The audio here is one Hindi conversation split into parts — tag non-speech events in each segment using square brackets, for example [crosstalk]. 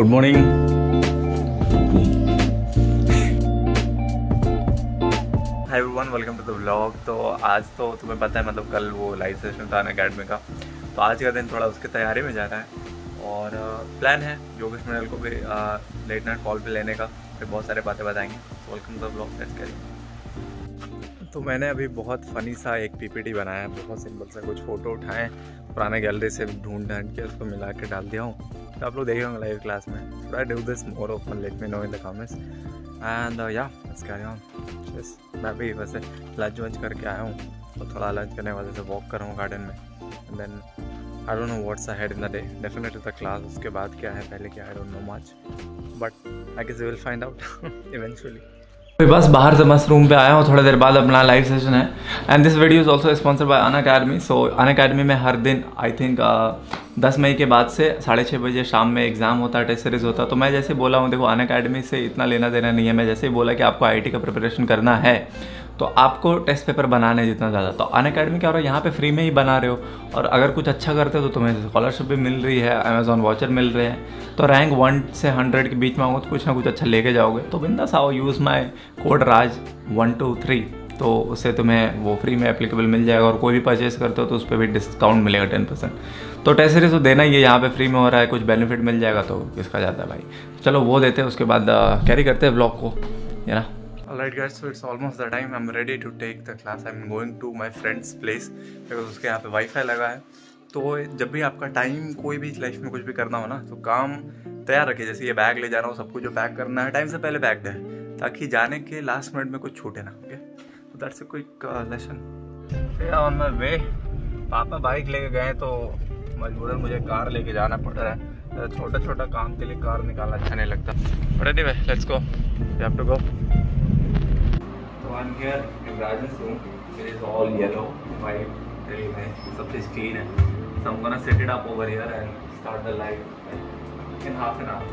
Good morning hi everyone welcome to the vlog तो आज तो तुम्हें पता है मतलब कल वो लाइव सेशन था अकेडमी का। तो आज का दिन थोड़ा उसकी तैयारी में जा रहा है और प्लान है योगेश मंडल को भी लेट नाइट कॉल पे लेने का। फिर बहुत सारे बातें बताएँगे। Welcome to the vlog let's करिए तो मैंने अभी बहुत फ़नी सा एक पीपीटी बनाया है बहुत सिंपल सा कुछ फ़ोटो उठाए, पुराने गैलरी से ढूंढ ढांड के उसको मिला के डाल दिया हूँ। तो आप लोग देखे होंगे लाइव क्लास में। I do this more often let me know in the comments and yeah let's carry on yes मैं भी वैसे लंच वंच करके आया हूँ। तो थोड़ा लंच करने वजह से वॉक कर रहा हूँ गार्डन में। Then I don't know what's ahead in the day definitely the class उसके बाद क्या है, पहले क्या I don't know much but I guess will find out eventually बस बाहर से मस्त रूम पे आया हूँ, थोड़ी देर बाद अपना लाइव सेशन है। And this video is also sponsor by Unacademy so Unacademy में हर दिन आई थिंक दस मई के बाद से साढ़े छः बजे शाम में एग्ज़ाम होता है टेस्ट सीरीज़ होता। तो मैं जैसे बोला हूँ, देखो अन अकेडमी से इतना लेना देना नहीं है। मैं जैसे ही बोला कि आपको आई का प्रिपरेशन करना है तो आपको टेस्ट पेपर बनाने जितना ज़्यादा। तो अन अकेडमी क्या हो रहा है? यहाँ पर फ्री में ही बना रहे हो। और अगर कुछ अच्छा करते हो तो तुम्हें स्कॉलरशिप भी मिल रही है अमेजोन वाचर मिल रहे हैं। तो रैंक वन से हंड्रेड के बीच में आओगे तो कुछ ना कुछ अच्छा लेके जाओगे। तो बिंदास आओ use my code Raj one two three तो उससे तुम्हें वो फ्री में एप्लीकेबल मिल जाएगा। और कोई भी परचेस करते हो तो उस पर भी डिस्काउंट मिलेगा टेन परसेंट तो टेस्ट सीरीज़ तो देना ही है। यहाँ पे फ्री में हो रहा है, कुछ बेनिफिट मिल जाएगा तो किसका जाता है भाई। चलो वो देते हैं, उसके बाद कैरी करते हैं ब्लॉग को, है ना? Alright guys, so it's almost the time. I'm ready to take the class. I'm going to my friend's place because उसके यहाँ पे वाईफाई लगा है। तो जब भी आपका टाइम कोई भी लाइफ में कुछ भी करना हो ना तो काम तैयार रखे जैसे ये बैग ले जा रहा हूँ सब कुछ जो पैक करना है टाइम से पहले पैक्ड है ताकि जाने के लास्ट मिनट में कुछ छूटे ना ओके तो that's a quick lesson on my way पापा बाइक लेके गए तो मजबूरन मुझे कार लेके जाना पड़ रहा है। छोटा छोटा काम के लिए कार निकालना अच्छा नहीं लगता। But anyway let's go you have to go So I'm here in Rajan's room. It is all yellow, white, really nice. It's clean. So I'm gonna set it up over here and start the live in half an hour.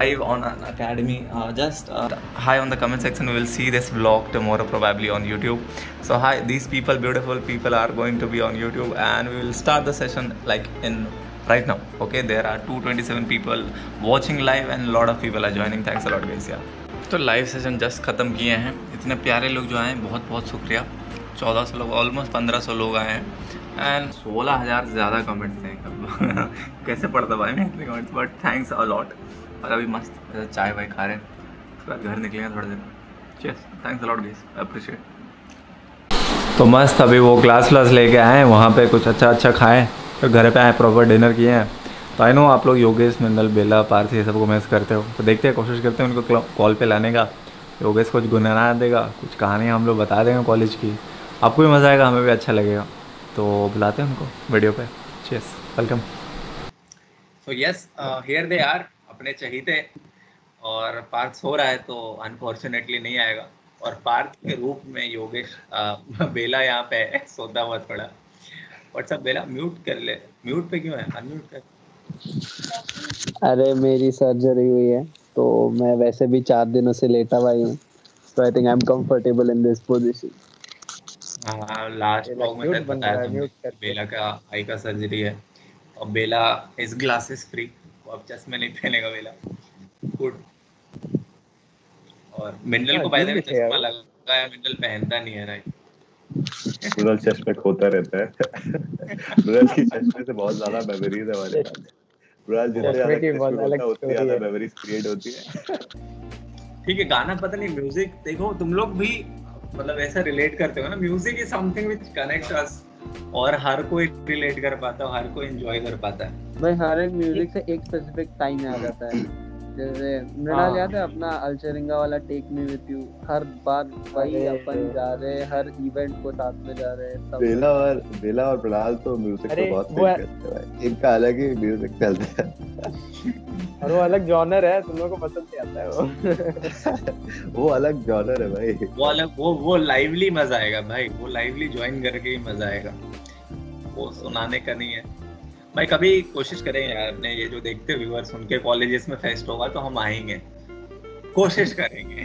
Live on an academy. Uh, just uh, hi on the comment section. We will see this vlog tomorrow probably on YouTube. So hi, these people, beautiful people, are going to be on YouTube, and we will start the session like in right now okay there are 227 people watching live and a lot of people are joining thanks a lot guys yeah तो लाइव सेशन जस्ट ख़त्म किए हैं। इतने प्यारे लोग जो आए बहुत बहुत शुक्रिया। चौदह सौ लोग ऑलमोस्ट पंद्रह सौ लोग आए हैं। एंड सोलह हज़ार से ज़्यादा कमेंट्स हैं कैसे पढ़ता भाई मैं इतने कमेंट्स बट थैंक्स अलॉट और अभी मस्त चाय वाय खा रहे हैं। उसके बाद घर निकलेंगे थोड़ी देर chess thanks a lot guys appreciate तो मस्त, अभी वो क्लास व्लास लेके आए वहाँ पे कुछ अच्छा अच्छा खाएँ। फिर घर पे आए प्रॉपर डिनर किए हैं। तो आई नो आप लोग योगेश मंडल बेला पार्थी ये सबको मिस करते हो। तो देखते हैं कोशिश करते हैं उनको कॉल पे लाने का। योगेश कुछ गुनगुना देगा कुछ कहानियाँ हम लोग बता देंगे कॉलेज की। आपको भी मज़ा आएगा हमें भी अच्छा लगेगा। तो बुलाते हैं उनको वीडियो पे। Chess welcome so yes here they are अपने चहीते। और पार्थ सो रहा है तो अनफॉर्चुनेटली नहीं आएगा। और पार्थ के रूप में योगेश uh, [laughs] बेला यहाँ पे है सोता हुआ थोड़ा। व्हाट्सअप बेला? म्यूट कर ले। म्यूट पे क्यों है? अनम्यूट कर। अरे मेरी सर्जरी हुई है तो मैं वैसे भी चार दिनों से लेटा हुआ हूँ तो I think I am comfortable in this position हाँ लास्ट ब्लॉग में मैंने बताया था बेला का आई का सर्जरी है। और बेला इज़ ग्लासेस फ्री वो अब चश्मे नहीं पहनेगा बेला। गुड और मिनरल को बाय द वे चश्मा लगा है मिनरल पहनता नहीं है राइट चश्मे खोता रहता है। [laughs] की चश्मे से बहुत ज़्यादा मेमोरीज है हमारे [laughs] पास ब्राज जितने ज़्यादा उतनी ज़्यादा मेमोरीज क्रिएट होती है। ठीक है गाना पता नहीं म्यूज़िक देखो तुम लोग भी मतलब ऐसा रिलेट करते हो ना music is something which connects us और हर कोई रिलेट कर पाता है हर कोई एंजॉय कर पाता है। भाई हर एक म्यूज़िक से एक स्पेसिफिक टाइम आ जाता है। जैसे मृणाल याद है अपना अल्चरिंगा वाला टेक मी विद यू हर बार वही अपन जा रहे हर इवेंट को साथ में जा रहे हैं बेला और बेला और मृणाल तो म्यूज़िक को बहुत करते हैं इनका अलग ही म्यूज़िक चलता है। और वो अलग जॉनर है तुम लोगों को पसंद नहीं आता है वो। [laughs] वो अलग जॉनर है भाई। वो अलग वो वो लाइवली मज़ा आएगा भाई। वो लाइवली ज्वाइन करके ही मज़ा आएगा। वो सुनाने का नहीं है। भाई कभी कोशिश करेंगे यार अपने ये जो देखते व्यूअर्स उनके कॉलेजेस में फेस्ट होगा तो हम आएँगे। कोशिश [laughs] करेंगे।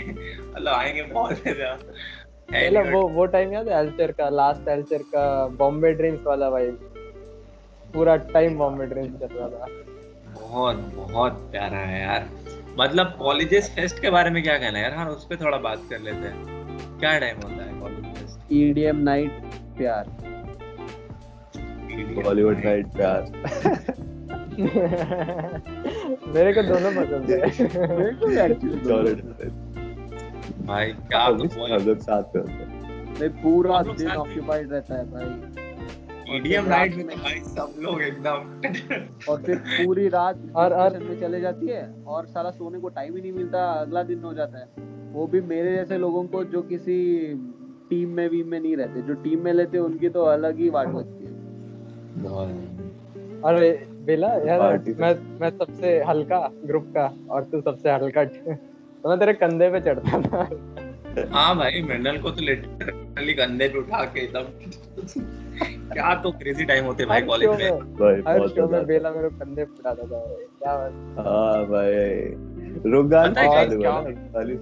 मतलब आएँगे बहुत ज़्यादा। वो वो टाइम याद है एल्चर का लास्ट एल्चर का बॉम्बे ड्रीम्स वाला भाई पूरा टाइम बॉम्बे ड्रीम्स चल रहा था। बहुत बहुत प्यारा है यार। मतलब कॉलेजेस फेस्ट के बारे में क्या कहना है यार? हाँ उस पर थोड़ा बात कर लेते हैं। क्या टाइम होता है कॉलेज फेस्ट ईडीएम नाइट प्यार। बॉलीवुड नाइट [laughs] प्यार। मेरे को दोनों पसंद है। मेरे को भी actually भाई क्या हम तो बोल लोग साथ में होते हैं। भाई पूरा दिन ऑक्यूपाइड रहता है भाई। ईडीएम नाइट में में- तो भाई सब लोग एकदम। और फिर पूरी रात [laughs] और- और- डिस्कशन में चले जाती है और सारा सोने को टाइम ही नहीं मिलता अगला दिन हो जाता है। वो भी मेरे जैसे लोगों को जो किसी टीम में वीम में नहीं रहते। जो टीम में लेते उनकी तो अलग ही वाट लगती है। और बेला यार मैं मैं सबसे हल्का ग्रुप का और तू सबसे हल्का [laughs] तो मैं तेरे कंधे पे चढ़ता था। हाँ भाई मेंडल को तो लिटरली कंधे पे उठा के एकदम। क्या तो क्रेजी टाइम होते भाई कॉलेज में। भाई हर बहुत शो में बेला मेरे कंधे पे उठाता था। क्या बात हाँ। भाई रुगान पता है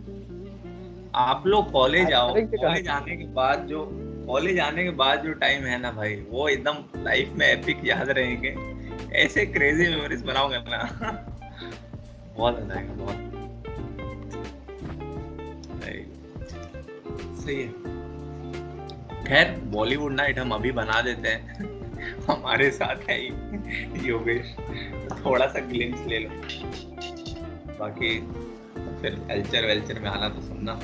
आप लोग कॉलेज आओ। कॉलेज आने के बाद जो कॉलेज आने के बाद जो टाइम है ना भाई, वो एकदम लाइफ में एपिक याद रहेंगे। ऐसे क्रेजी मेमोरीज बनाओगे ना। [laughs] बहुत मज़ा आएगा, बहुत। सही है। खैर बॉलीवुड नाइट हम अभी बना देते हैं। [laughs] हमारे साथ है ही, योगेश। थोड़ा सा ग्लिम्स ले लो। बाकी फिर कल्चर वेल्चर में आना तो सुनना।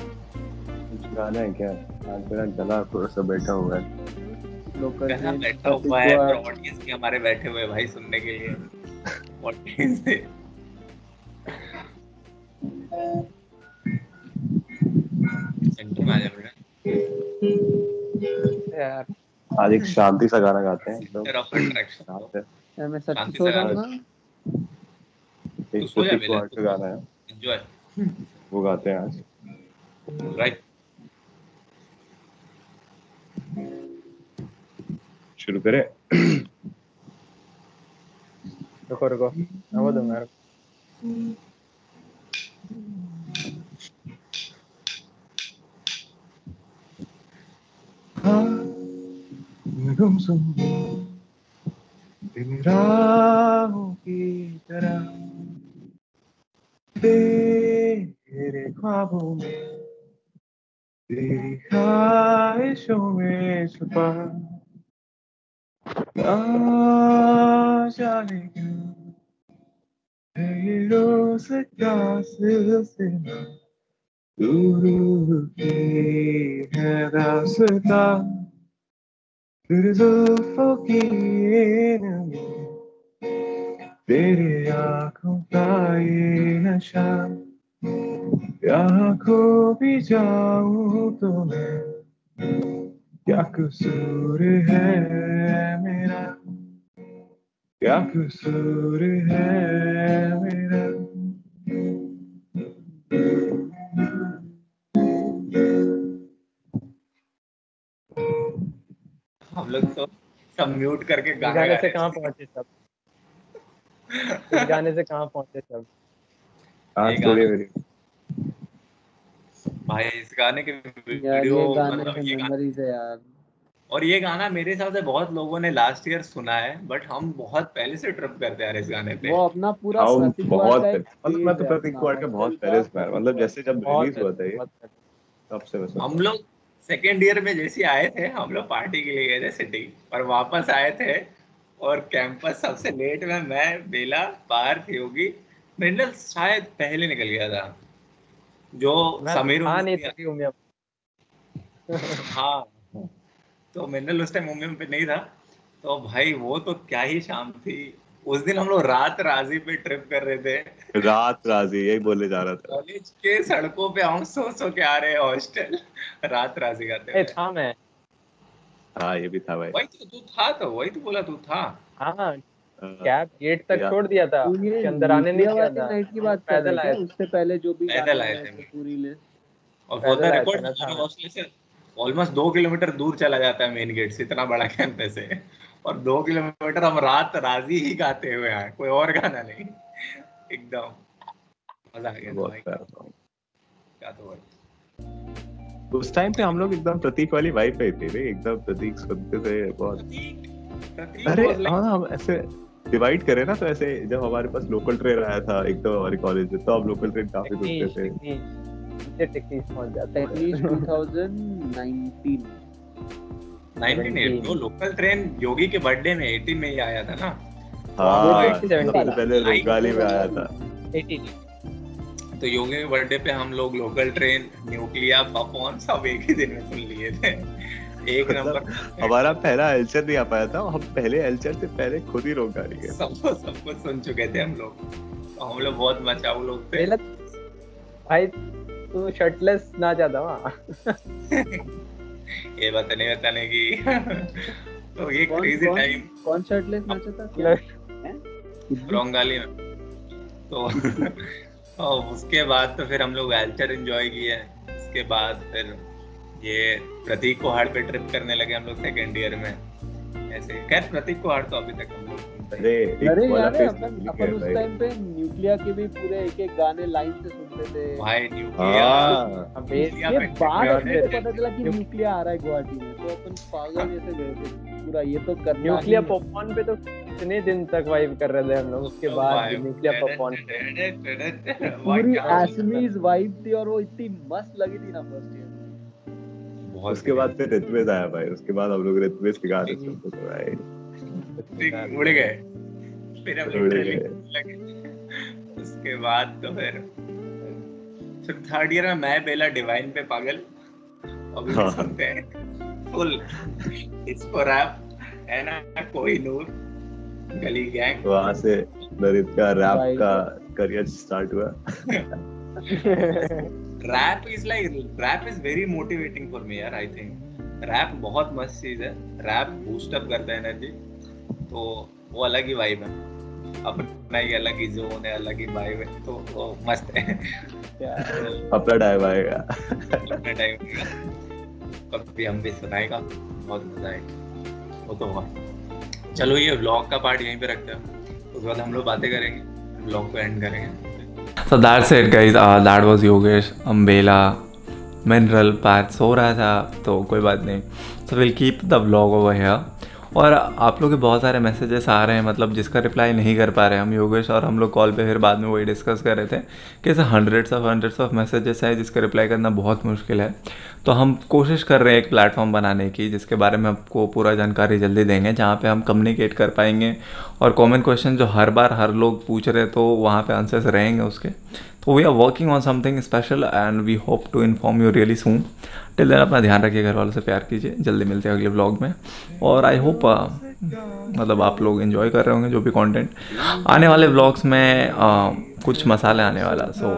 गाना है क्या? आज मेरा गला थोड़ा सा बैठा हुआ है। बैठा हुआ है "Particular- पर ऑडियंस भी हमारे बैठे हुए भाई सुनने के लिए। ऑडियंस यार। आज एक शांति सा गाना गाते हैं। एकदम है मैं सच सो जाऊँगा तू एक सो जा का गाना है। एंजॉय वो गाते हैं आज। राइट शुरू करें रुको रुको मैं वो दूँगा गुमसुम इन राहों की तरह तेरे ख्वाबों में तेरी ख्वाहिशों में छुपा है ये रोज का सिलसिला दूर की है रास्ता फिर जुल्फों की तेरे आँखों का ये नशा यहाँ खो भी जाऊँ तो मैं क्या कसूर है मेरा? क्या कसूर है मेरा? हम लोग तो सब म्यूट करके गाना गाने गा से कहाँ पहुँचे सब? गाने से कहाँ पहुँचे सब? आज थोड़ी भाई इस गाने के वीडियो ये गाने मतलब ये गाना मेमोरीज है यार। और ये गाना मेरे हिसाब से बहुत लोगों ने लास्ट ईयर सुना है बट हम बहुत पहले से ट्रिप करते हैं इस गाने पे। वो अपना पूरा प्रतीक कुमार बहुत मतलब मैं तो प्रतीक कुमार का बहुत पहले से मतलब जैसे जब रिलीज़ हुआ था ये तब से बस। हम लोग सेकेंड ईयर में जैसे आए थे हम लोग पार्टी के लिए गए थे सिटी और वापस आए थे और कैंपस सबसे लेट में मैं बेला बाहर थी होगी मेंडल शायद पहले निकल गया था। जो समीर हाँ नहीं थी उम्मीद [laughs] हाँ। तो मेंडल उस टाइम मुंबई में नहीं था। तो भाई वो तो क्या ही शाम थी। उस दिन हम लोग रात राज़ी पे ट्रिप कर रहे थे। रात राज़ी यही बोले जा रहा था। कॉलेज के सड़कों पे हम सो सो के आ रहे हैं हॉस्टल रात राज़ी करते ए था मैं। हाँ ये भी था भाई। वही तो तू था तो वही तो बोला तू था। हाँ, कैब गेट तक छोड़ दिया था? अंदर आने नहीं दिया था? नाइट की बात कर पैदल रहे आए उससे पहले जो भी पैदल आए थे। पूरी लिस्ट और फॉर द रिकॉर्ड था। हॉस्टल से ऑलमोस्ट दो किलोमीटर दूर चला जाता है मेन गेट से इतना बड़ा कैंपस है और दो किलोमीटर हम रात राज़ी ही गाते हुए आए कोई और गाना नहीं। एकदम मज़ा आ गया क्या तो भाई। उस टाइम पे हम लोग एकदम प्रतीक वाली वाइब पे थे रे एकदम प्रतीक सुनते थे बहुत। प्रतीक प्रतीक अरे हाँ हम ऐसे डिवाइड करें ना तो ऐसे जब हमारे पास लोकल ट्रेन आया था एक तो हमारे कॉलेज में तो हम लोकल ट्रेन काफ़ी रुकते थे। टेक्नीज पहुँच जाता है। टेक्नीज 2019 19 वो लोकल ट्रेन योगी के बर्थडे में 18 में ही आया था ना? हाँ पहले रोगाली में आया था। 18 तो योगी के बर्थडे पे हम लोग लोकल ट्रेन न्यूक्लिया पपॉन सब एक ही दिन में सुन लिए थे? एक मतलब नंबर। हमारा पहला एल्चर नहीं आ पाया था हम पहले एल्चर से पहले खुद ही रोगाली गए सबको सबको सुन चुके थे हम लोग। तो हम लोग बहुत मचाऊ लोग थे। पहला भाई तू शर्टलेस ना जाता वहाँ ये बताने बताने की। तो ये क्रेजी टाइम कौन शर्टलेस नाचा था? रोंगाली में तो [laughs] और उसके बाद तो फिर हम लोग वेल्चर एंजॉय किए। उसके बाद फिर ये प्रतीक कोहाड़ पे ट्रिप करने लगे हम लोग सेकेंड ईयर में। ऐसे खैर प्रतीक कोहाड़ तो अभी तक हम लोग अरे यार अपन अपन उस टाइम पे न्यूक्लिया के भी पूरे एक एक गाने लाइन से सुनते थे। भाई न्यूक्लिया हाँ। अब ये और पता चला कि न्यूक्लिया आ रहा है गुवाहाटी में तो अपन पागल जैसे गए थे। पूरा ये तो ही पॉपकॉर्न पे तो कितने दिन तक वाइब कर रहे थे हम लोग उसके बाद न्यूक्लियर पॉपकॉर्न पूरी एसमीज वाइब थी और वो इतनी मस्त लगी थी ना फ़र्स्ट ईयर बहुत उसके बाद फिर रित्वेज आया भाई उसके बाद हम लोग रित्वेज के गाने सुनते थे भाई। उड़ गए। फिर हम लोग। उसके बाद तो फिर फिर थर्ड ईयर में मैं बेला डिवाइन पे पागल। अभी भी हाँ। सुनते हैं। फुल इसको रैप है ना? कोई नूर गली गैंग वहाँ से नरित का रैप का करियर स्टार्ट हुआ। [laughs] Rap is like rap is very motivating for me यार आई थिंक रैप बहुत मस्त चीज़ है. रैप बूस्ट अप करता है एनर्जी तो वो अलग ही वाइब है. अपना ही अलग ही जोन है अलग ही वाइब है तो वो मस्त है. क्या अपना टाइम आएगा. अपने टाइम कभी हम भी सुनाएगा बहुत मज़ा आएगा. वो तो हुआ चलो ये व्लॉग का पार्ट यहीं पे रखते हैं. उसके बाद हम लोग बातें करेंगे व्लॉग को एंड करेंगे. So that set guys that was Yogesh अम्बेला mineral path सो रहा था तो कोई बात नहीं। So will keep the blog over here और आप लोग के बहुत सारे मैसेजेस आ रहे हैं मतलब जिसका रिप्लाई नहीं कर पा रहे हम योगेश और हम लोग कॉल पे फिर बाद में वही डिस्कस कर रहे थे कि ऐसे hundreds of hundreds of messages हैं जिसका रिप्लाई करना बहुत मुश्किल है। तो हम कोशिश कर रहे हैं एक प्लेटफॉर्म बनाने की, जिसके बारे में आपको पूरा जानकारी जल्दी देंगे, जहाँ पर हम कम्युनिकेट कर पाएँगे। और कॉमन क्वेश्चन जो हर बार हर लोग पूछ रहे तो वहाँ पर आंसर्स रहेंगे उसके। तो we are working on something special and we hope to inform you really soon till then अपना ध्यान रखिए घर वालों से प्यार कीजिए। जल्दी मिलते हैं अगले व्लॉग में। और आई होप मतलब आप लोग इन्जॉय कर रहे होंगे जो भी कॉन्टेंट आने वाले व्लॉग्स में uh, कुछ मसाले आने वाला so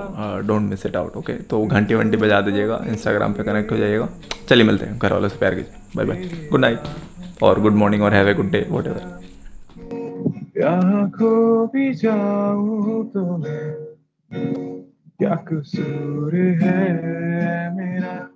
don't miss it out okay तो घंटी वंटी बजा दीजिएगा इंस्टाग्राम पे कनेक्ट हो जाइएगा। चलिए मिलते हैं घर वालों से प्यार कीजिए। बाय बाय गुड नाइट और गुड मॉर्निंग और have a good day whatever यहाँ खो भी जाऊँ तो मैं क्या कसूर है मेरा?